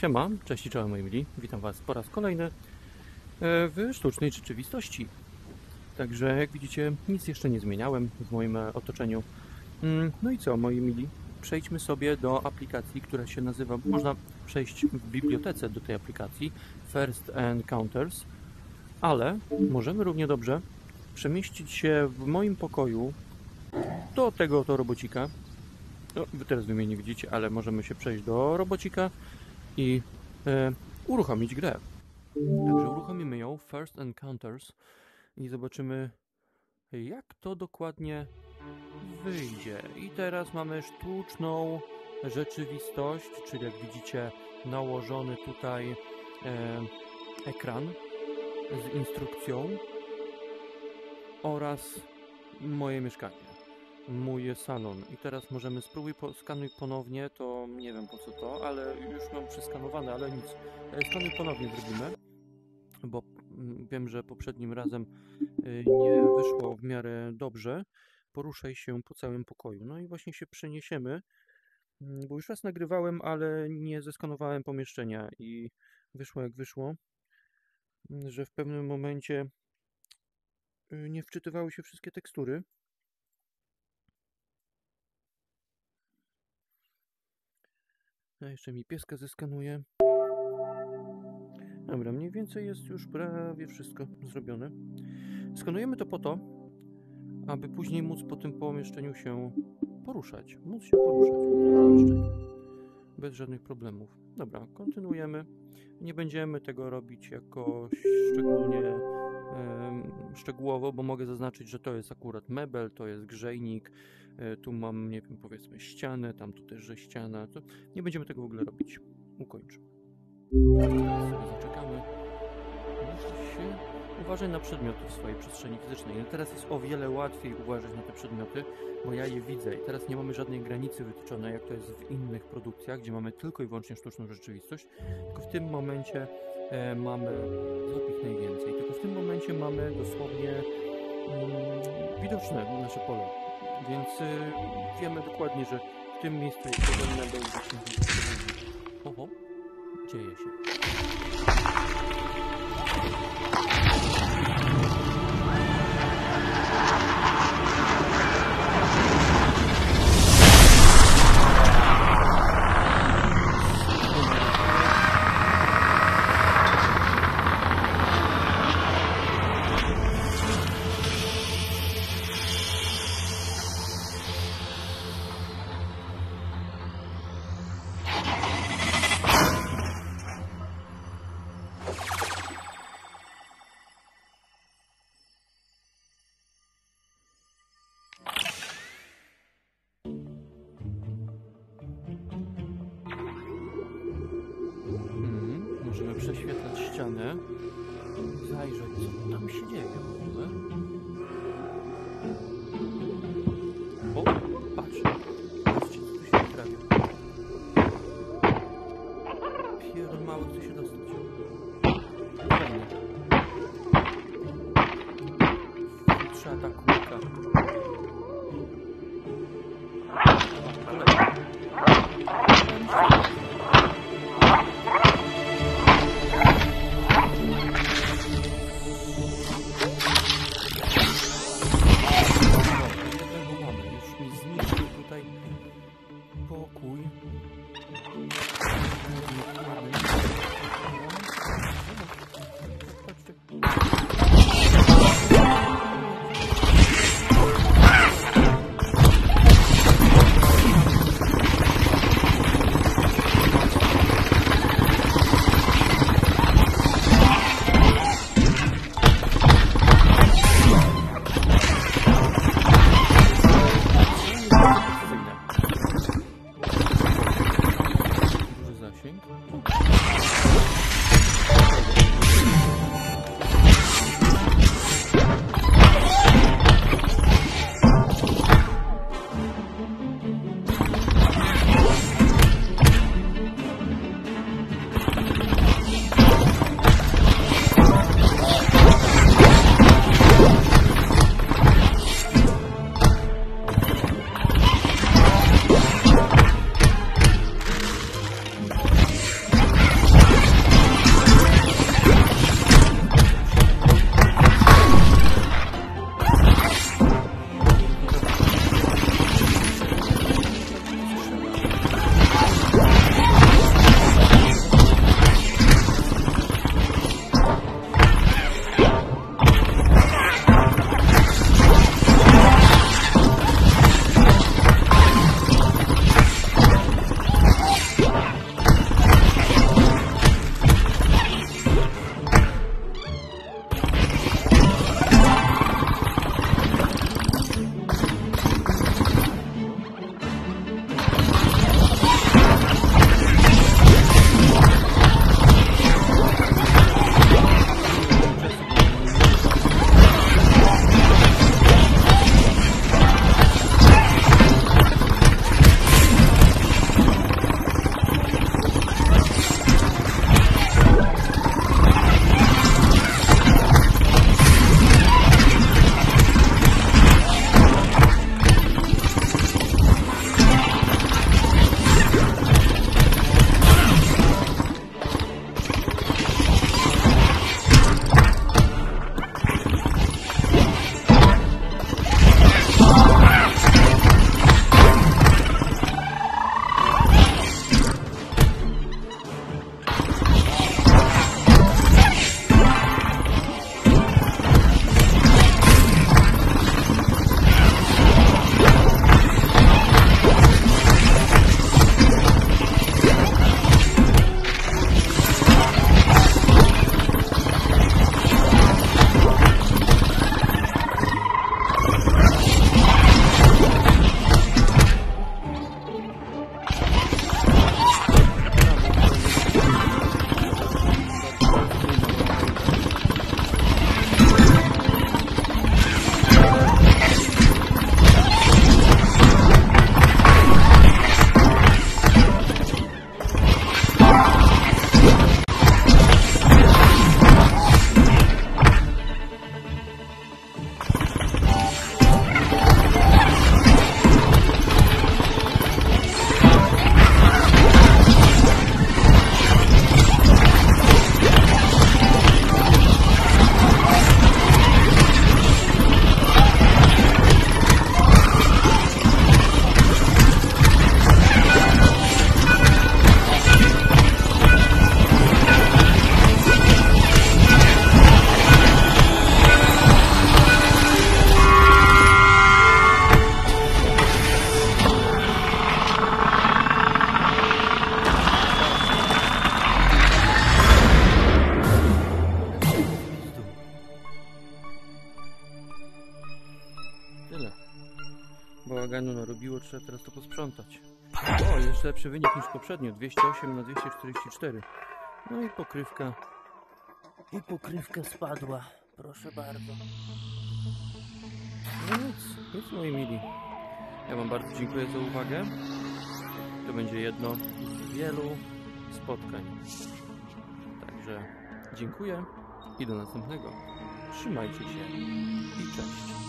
Siema, cześć i czołem moi mili. Witam Was po raz kolejny e, w sztucznej rzeczywistości. Także jak widzicie, nic jeszcze nie zmieniałem w moim e, otoczeniu. Mm, No i co, moi mili? Przejdźmy sobie do aplikacji, która się nazywa, można przejść w bibliotece do tej aplikacji First Encounters, ale możemy równie dobrze przemieścić się w moim pokoju do tego oto robocika. No, wy teraz wy mnie nie widzicie, ale możemy się przejść do robocika i e, uruchomić grę. Także uruchomimy ją, First Encounters i zobaczymy jak to dokładnie wyjdzie. I teraz mamy sztuczną rzeczywistość, czyli jak widzicie nałożony tutaj e, ekran z instrukcją oraz moje mieszkanie, mój salon. I teraz możemy spróbuj po, skanuj ponownie, to nie wiem po co to, ale już mam przeskanowane, ale nic. E, Skanuj ponownie zrobimy, bo mm, wiem, że poprzednim razem y, nie wyszło w miarę dobrze. Poruszaj się po całym pokoju. No i właśnie się przeniesiemy, mm, bo już raz nagrywałem, ale nie zeskanowałem pomieszczenia i wyszło jak wyszło, mm, że w pewnym momencie y, nie wczytywały się wszystkie tekstury. A jeszcze mi pieska zeskanuje. Dobra, mniej więcej jest już prawie wszystko zrobione. Skanujemy to po to, aby później móc po tym pomieszczeniu się poruszać. Móc się poruszać. Bez żadnych problemów. Dobra, kontynuujemy. Nie będziemy tego robić jakoś szczególnie szczegółowo, bo mogę zaznaczyć, że to jest akurat mebel, to jest grzejnik, e, tu mam, nie wiem, powiedzmy ścianę, tam tu też, że ściana. To nie będziemy tego w ogóle robić. Sobie zaczekamy. Się uważaj na przedmioty w swojej przestrzeni fizycznej. No teraz jest o wiele łatwiej uważać na te przedmioty, bo ja je widzę i teraz nie mamy żadnej granicy wytyczonej, jak to jest w innych produkcjach, gdzie mamy tylko i wyłącznie sztuczną rzeczywistość, tylko w tym momencie e, mamy, złap ich najwięcej, tylko w tym momencie mamy dosłownie mm, widoczne nasze pole, więc e, wiemy dokładnie, że w tym miejscu jest powinna być Oho, dzieje się. Możemy prześwietlać ścianę. Zajrzeć, co tam się dzieje w. O, patrz. Patrzcie, co tu się wyprawia. Pierdol mały chce się dostać. Fajnie. Trzeba ta kulka. Bałaganu narobiło, trzeba teraz to posprzątać. O, jeszcze lepszy wynik niż poprzednio. 208 na 244. No i pokrywka. I pokrywka spadła. Proszę bardzo. No nic, nic moi mili. Ja wam bardzo dziękuję za uwagę. To będzie jedno z wielu spotkań. Także dziękuję i do następnego. Trzymajcie się i cześć.